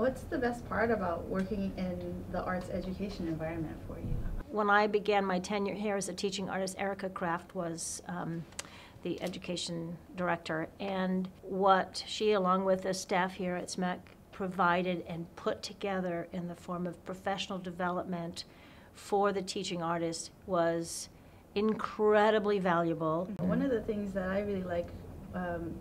What's the best part about working in the arts education environment for you? When I began my tenure here as a teaching artist, Erica Kraft was um, the education director. And what she, along with the staff here at SMAC, provided and put together in the form of professional development for the teaching artist was incredibly valuable. One of the things that I really like um,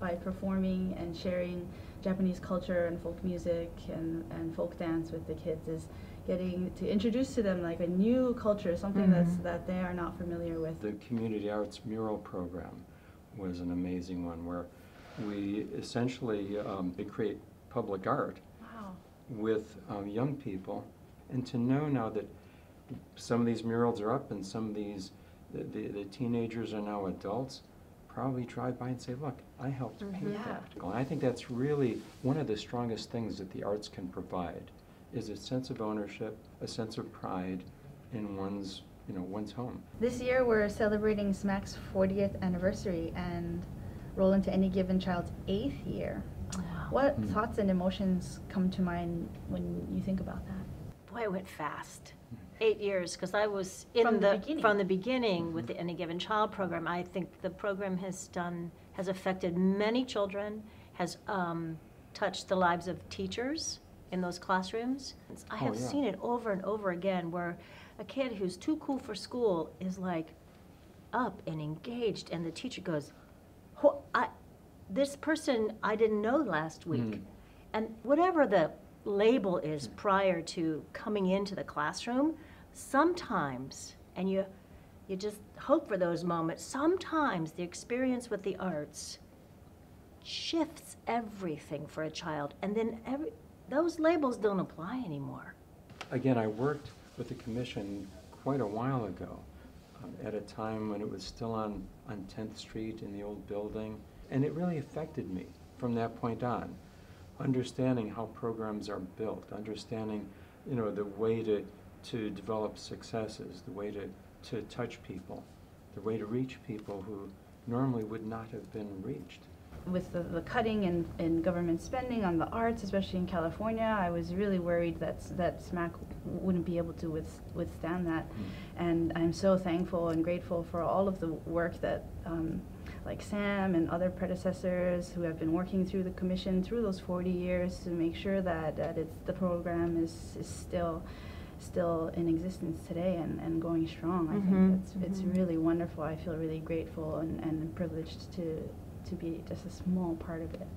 by performing and sharing Japanese culture and folk music and, and folk dance with the kids is getting to introduce to them like a new culture, something that's that they are not familiar with. The Community Arts Mural Program was an amazing one where we essentially um, create public art Wow. with um, young people, and to know now that some of these murals are up and some of these the, the, the teenagers are now adults, probably drive by and say, "Look, I helped paint Yeah. that." And I think that's really one of the strongest things that the arts can provide, is a sense of ownership, a sense of pride in one's you know one's home. This year we're celebrating SMAC's 40th anniversary and roll into any given child's eighth year. What Hmm. thoughts and emotions come to mind when you think about that? Boy, it went fast. Eight years, because I was in From the the, beginning. from the beginning with the Any Given Child program. I think the program has done, has affected many children, has um, touched the lives of teachers in those classrooms. I Oh, have yeah. seen it over and over again where a kid who's too cool for school is like up and engaged, and the teacher goes, I, this person I didn't know last week. Mm. And whatever the label is prior to coming into the classroom, sometimes, and you, you just hope for those moments, sometimes the experience with the arts shifts everything for a child. And then every, those labels don't apply anymore. Again, I worked with the commission quite a while ago, um, at a time when it was still on, on 10th Street in the old building, and it really affected me from that point on. Understanding how programs are built, understanding, you know, the way to, to develop successes, the way to, to touch people, the way to reach people who normally would not have been reached. With the, the cutting in, in government spending on the arts, especially in California, I was really worried that, that SMAC wouldn't be able to with, withstand that. And I'm so thankful and grateful for all of the work that, um, like Sam and other predecessors who have been working through the commission through those 40 years to make sure that, that it's, the program is, is still, still in existence today and, and going strong. I Mhm, think it's, it's mhm. really wonderful. I feel really grateful and, and privileged to, to be just a small part of it.